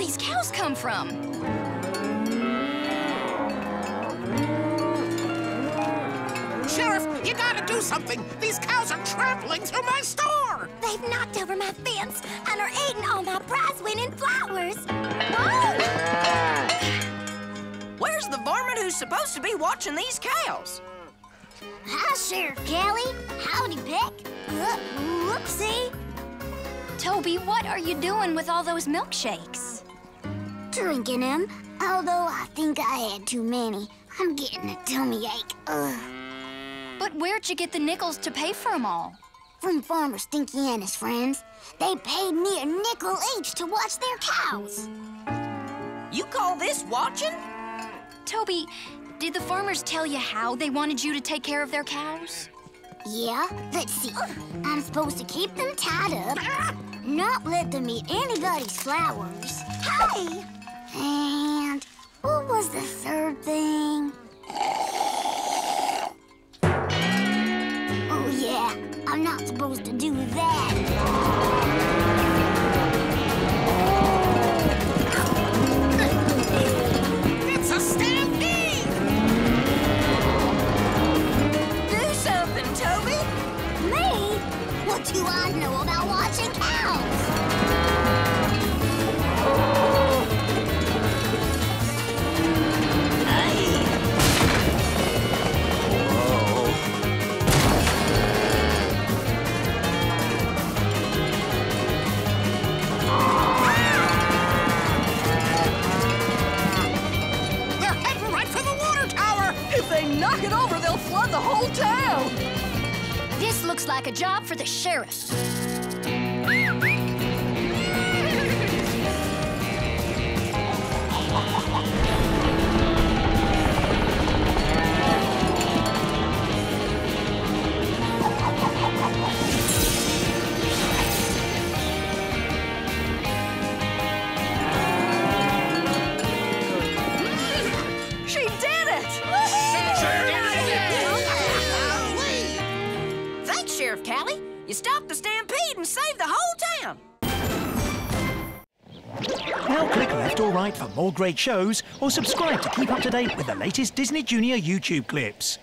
these cows come from? Sheriff, you gotta do something. These cows are trampling through my store. They've knocked over my fence and are eating all my prize-winning flowers. Whoa! Where's the varmint who's supposed to be watching these cows? Hi, Sheriff Callie. Howdy, Peck. Uh, whoopsie. Toby, what are you doing with all those milkshakes? Drinking them, although I think I had too many. I'm getting a tummy ache. Ugh. But where'd you get the nickels to pay for them all? From Farmer Stinky and his friends. They paid me a nickel each to watch their cows. You call this watching? Toby, did the farmers tell you how they wanted you to take care of their cows? Yeah, let's see. I'm supposed to keep them tied up, ah! Not let them eat anybody's flowers. Hey! And what was the third thing? Oh, yeah, I'm not supposed to do that. What do I know about watching cows? They're heading right for the water tower. If they knock it over, they'll flood the whole town. Looks like a job for the sheriff. Sheriff Callie. You stopped the stampede and saved the whole town. Now click left or right for more great shows or subscribe to keep up to date with the latest Disney Junior YouTube clips.